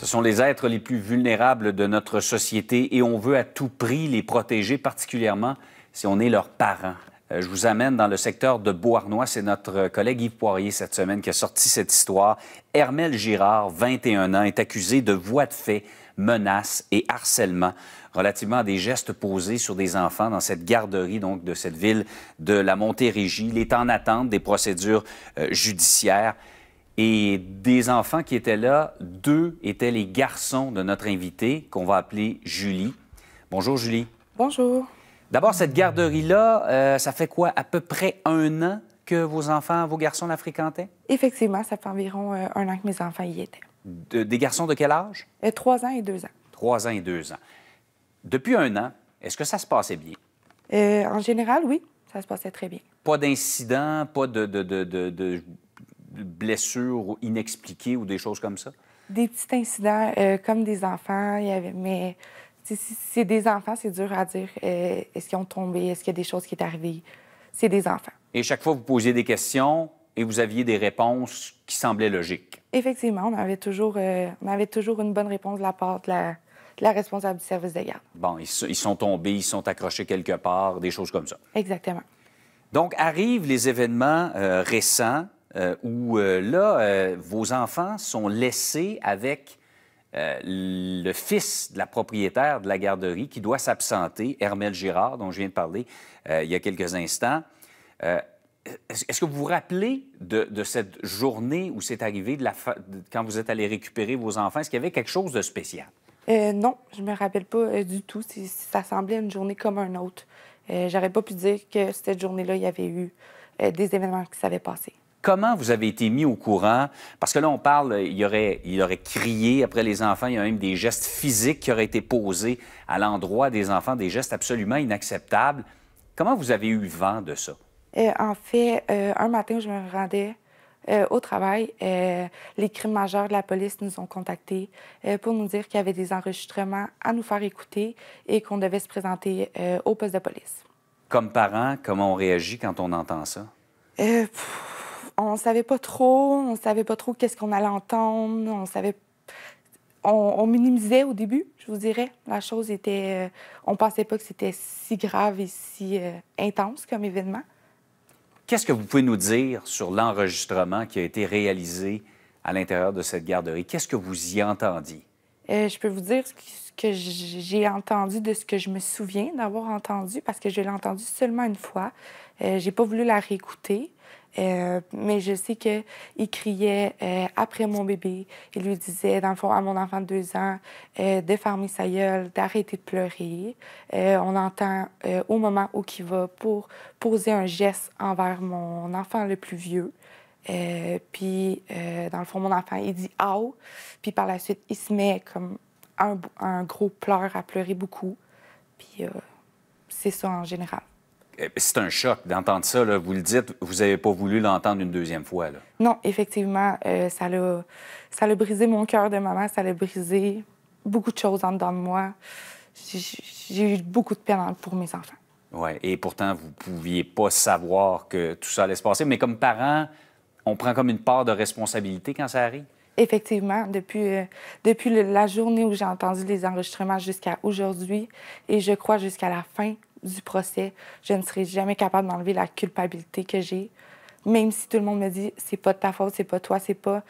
Ce sont les êtres les plus vulnérables de notre société et on veut à tout prix les protéger, particulièrement si on est leurs parents. Euh, je vous amène dans le secteur de Beauharnois. C'est notre collègue Yves Poirier cette semaine qui a sorti cette histoire. Hermel Girard, 21 ans, est accusé de voies de fait, menaces et harcèlement relativement à des gestes posés sur des enfants dans cette garderie donc de cette ville de la Montérégie. Il est en attente des procédures euh, judiciaires. Et des enfants qui étaient là, deux étaient les garçons de notre invité, qu'on va appeler Julie. Bonjour, Julie. Bonjour. D'abord, cette garderie-là, euh, ça fait quoi, à peu près un an que vos enfants, vos garçons la fréquentaient? Effectivement, ça fait environ euh, un an que mes enfants y étaient. des garçons de quel âge? Euh, trois ans et deux ans. Trois ans et deux ans. Depuis un an, est-ce que ça se passait bien? en général, oui, ça se passait très bien. Pas d'incidents, pas de, de, de blessures inexpliquées ou des choses comme ça? Des petits incidents euh, comme des enfants, il y avait, mais c'est des enfants, c'est dur à dire. Euh, est-ce qu'ils ont tombé? Est-ce qu'il y a des choses qui sont arrivées? C'est des enfants. Et chaque fois, vous posiez des questions et vous aviez des réponses qui semblaient logiques. Effectivement, on avait toujours, euh, on avait toujours une bonne réponse de la part de la, la responsable du service de garde. Bon, ils, ils, sont tombés, ils sont accrochés quelque part, des choses comme ça. Exactement. Donc, arrivent les événements récents euh, où euh, là, euh, vos enfants sont laissés avec le fils de la propriétaire de la garderie qui doit s'absenter, Hermel Girard, dont je viens de parler il y a quelques instants. Est-ce que vous vous rappelez de, cette journée où c'est arrivé, quand vous êtes allé récupérer vos enfants? Est-ce qu'il y avait quelque chose de spécial? non, je me rappelle pas du tout. Ça semblait une journée comme un autre. J'aurais pas pu dire que cette journée-là, il y avait eu des événements qui s'avaient passé. Comment vous avez été mis au courant? Parce que là, on parle, il aurait, il aurait crié après les enfants, il y a même des gestes physiques qui auraient été posés à l'endroit des enfants, des gestes absolument inacceptables. Comment vous avez eu vent de ça? Euh, en fait, euh, un matin, je me rendais euh, au travail. les crimes majeurs de la police nous ont contactés pour nous dire qu'il y avait des enregistrements à nous faire écouter et qu'on devait se présenter au poste de police. Comme parent, comment on réagit quand on entend ça? On savait pas trop, on savait pas trop qu'est-ce qu'on allait entendre, on savait on, minimisait au début, je vous dirais. La chose était. Euh, on pensait pas que c'était si grave et si euh, intense comme événement. Qu'est-ce que vous pouvez nous dire sur l'enregistrement qui a été réalisé à l'intérieur de cette garderie? Qu'est-ce que vous y entendiez? Euh, je peux vous dire ce que j'ai entendu de ce que je me souviens d'avoir entendu parce que je l'ai entendu seulement une fois. j'ai pas voulu la réécouter. Euh, mais je sais qu'il criait euh, après mon bébé. Il lui disait, dans le fond, à mon enfant de deux ans, euh, de fermer sa gueule, d'arrêter de pleurer. on entend au moment où il va pour poser un geste envers mon enfant le plus vieux. puis, dans le fond, mon enfant, il dit « Aou! » Puis par la suite, il se met comme un, un gros pleur à pleurer beaucoup. Puis c'est ça en général. Eh, c'est un choc d'entendre ça. Vous le dites, vous n'avez pas voulu l'entendre une deuxième fois. Non, effectivement, euh, ça l'a brisé mon cœur de maman, ça l'a brisé beaucoup de choses en dedans de moi. J'ai eu beaucoup de peine pour mes enfants. Oui, et pourtant, vous ne pouviez pas savoir que tout ça allait se passer. Mais comme parent, on prend comme une part de responsabilité quand ça arrive? Effectivement, depuis, euh, depuis la journée où j'ai entendu les enregistrements jusqu'à aujourd'hui, et je crois jusqu'à la fin du procès, je ne serai jamais capable d'enlever la culpabilité que j'ai. Même si tout le monde me dit c'est pas de ta faute, c'est pas toi, c'est pas.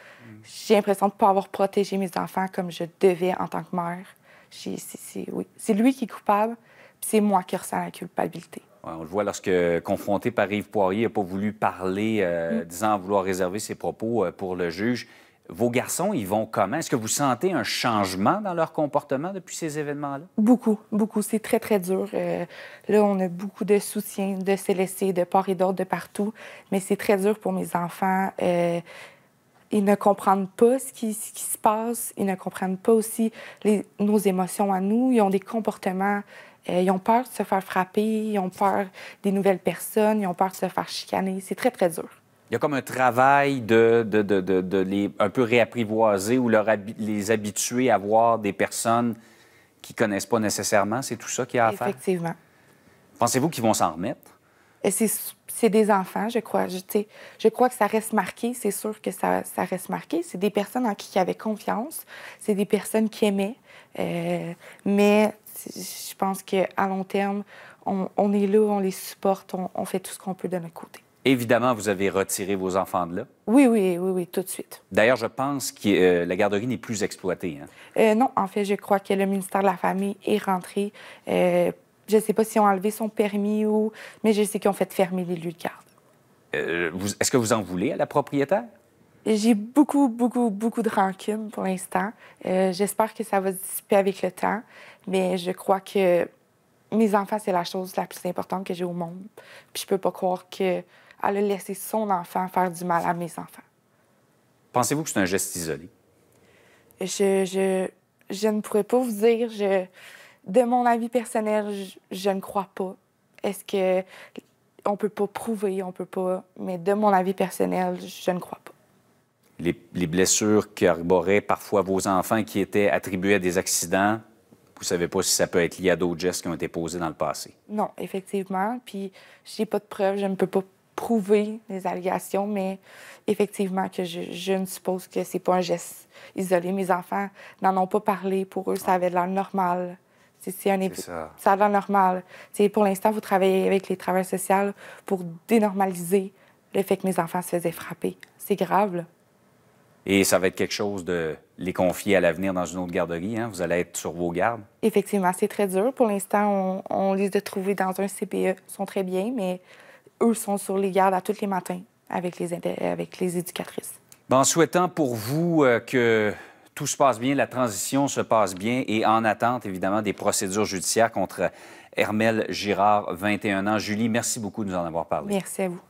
J'ai l'impression de ne pas avoir protégé mes enfants comme je devais en tant que mère. C'est oui. lui qui est coupable, c'est moi qui ressens la culpabilité. on le voit lorsque, confronté par Yves Poirier, il n'a pas voulu parler, euh, mm. disant vouloir réserver ses propos euh, pour le juge. Vos garçons, ils vont comment? Est-ce que vous sentez un changement dans leur comportement depuis ces événements-là? Beaucoup, beaucoup. C'est très, très dur. Euh, là, on a beaucoup de soutien de laisser de part et d'autre de partout, mais c'est très dur pour mes enfants. Euh, ils ne comprennent pas ce qui, se passe. Ils ne comprennent pas aussi nos émotions à nous. Ils ont des comportements. Euh, ils ont peur de se faire frapper. Ils ont peur des nouvelles personnes. Ils ont peur de se faire chicaner. C'est très, très dur il y a comme un travail de, de, de, de les un peu réapprivoiser ou leur, les habituer à voir des personnes qui ne connaissent pas nécessairement. C'est tout ça qu'il y a à faire? Effectivement. Pensez-vous qu'ils vont s'en remettre? c'est des enfants, je crois. Je, je crois que ça reste marqué. C'est sûr que ça, ça reste marqué. C'est des personnes en qui il y avait confiance. C'est des personnes qui aimaient. Euh, mais je pense qu'à long terme, on, est là, on les supporte, on, fait tout ce qu'on peut de notre côté. Évidemment, vous avez retiré vos enfants de là. Oui, oui, oui, oui, tout de suite. D'ailleurs, je pense que euh, la garderie n'est plus exploitée. Hein? Euh, non, en fait, je crois que le ministère de la Famille est rentré. Euh, je ne sais pas s'ils ont enlevé son permis ou... Mais je sais qu'ils ont fait fermer les lieux de garde. Est-ce que vous en voulez à la propriétaire? J'ai beaucoup, beaucoup, beaucoup de rancune pour l'instant. J'espère que ça va se dissiper avec le temps, mais je crois que mes enfants, c'est la chose la plus importante que j'ai au monde. Puis je peux pas croire qu'elle a laissé son enfant faire du mal à mes enfants. Pensez-vous que c'est un geste isolé? Je, je, je, ne pourrais pas vous dire. Je, de mon avis personnel, je, ne crois pas. Est-ce que on peut pas prouver, on peut pas, mais de mon avis personnel, je ne crois pas. Les, les blessures qu'arboraient parfois vos enfants qui étaient attribuées à des accidents, vous savez pas si ça peut être lié à d'autres gestes qui ont été posés dans le passé? Non, effectivement. Puis j'ai pas de preuves, je ne peux pas prouver les allégations, mais effectivement que je, ne suppose que c'est pas un geste isolé. Mes enfants n'en ont pas parlé. Pour eux, ça avait l'air normal. C'est un ça. ça a l'air normal. Pour l'instant, vous travaillez avec les travailleurs sociaux pour dénormaliser le fait que mes enfants se faisaient frapper. C'est grave, là. Et ça va être quelque chose de les confier à l'avenir dans une autre garderie. Hein? Vous allez être sur vos gardes? Effectivement, c'est très dur. Pour l'instant, on, les a trouvés dans un CPE. Ils sont très bien, mais eux sont sur les gardes à tous les matins avec les, avec les éducatrices. en souhaitant pour vous euh, que tout se passe bien, la transition se passe bien et en attente, évidemment, des procédures judiciaires contre Hermel Girard, 21 ans. Julie, merci beaucoup de nous en avoir parlé. Merci à vous.